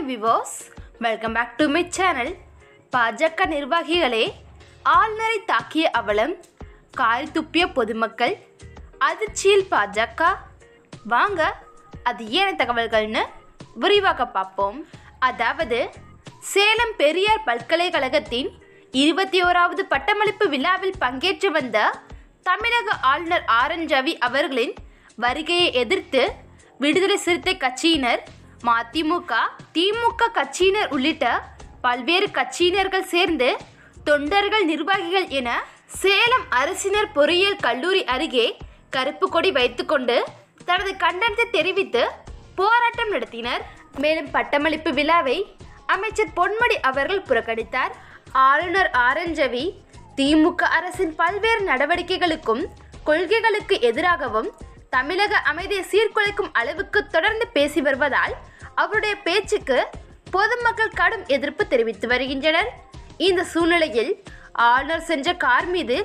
Hi விவோஸ் welcome back to my channel பாஜக நிர்வாகிகளே ஆளுநரை தாக்கிய அவலம் காய் துப்பிய பொதுமக்கள் அதிர்ச்சியில் பாஜக. வாங்க அது ஏன தகவல்கள்னு விரிவாக பார்ப்போம். அதாவது சேலம் பெரியார் பல்கலைக்கழகத்தின் இருபத்தி ஓராவது பட்டமளிப்பு விழாவில் பங்கேற்று வந்த தமிழக ஆளுநர் ஆர் என் ரவி அவர்களின் வருகையை எதிர்த்து விடுதலை சிறுத்தை கட்சியினர் மதிமுக திமுக கட்சியினர் உள்ளிட்ட பல்வேறு கட்சியினர்கள் சேர்ந்து தொண்டர்கள் நிர்வாகிகள் என சேலம் அரசினர் பொறியியல் கல்லூரி அருகே கருப்பு கொடி வைத்துக்கொண்டு தனது கண்டனத்தை தெரிவித்து போராட்டம் நடத்தினர். மேலும் பட்டமளிப்பு விழாவை அமைச்சர் பொன்முடி அவர்கள் புறக்கணித்தார். ஆளுநர் ஆரஞ்சவி திமுக அரசின் பல்வேறு நடவடிக்கைகளுக்கும் கொள்கைகளுக்கு எதிராகவும் தமிழக அமைதியை சீர்குலைக்கும் அளவுக்கு தொடர்ந்து பேசி வருவதால் அவருடைய பேச்சுக்கு பொதுமக்கள் கடும் எதிர்ப்பு தெரிவித்து வருகின்றனர். இந்த சூழ்நிலையில் ஆளுநர் சென்ற கார் மீது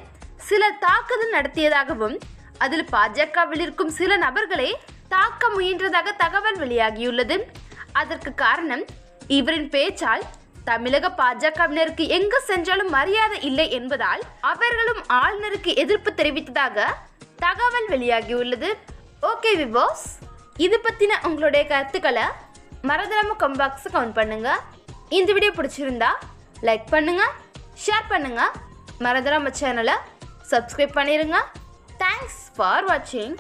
சிலர் தாக்குதல் நடத்தியதாகவும் அதில் பாஜகவில் இருக்கும் சில நபர்களை தாக்க முயன்றதாக தகவல் வெளியாகியுள்ளது. அதற்கு காரணம் இவரின் பேச்சால் தமிழக பாஜகவினருக்கு எங்கு சென்றாலும் மரியாதை இல்லை என்பதால் அவர்களும் ஆளுநருக்கு எதிர்ப்பு தெரிவித்ததாக தகவல் வெளியாகியுள்ளது. ஓகே விபோஸ் இது பற்றின உங்களுடைய கருத்துக்களை மறந்துடாம கம்பாக்ஸ் கவுண்ட் பண்ணுங்கள் இந்த வீடியோ பிடிச்சிருந்தா லைக் பண்ணுங்கள் ஷேர் பண்ணுங்கள் மறந்துடாமல் சேனலை சப்ஸ்கிரைப் பண்ணிடுங்க தேங்க்ஸ் ஃபார் வாட்சிங்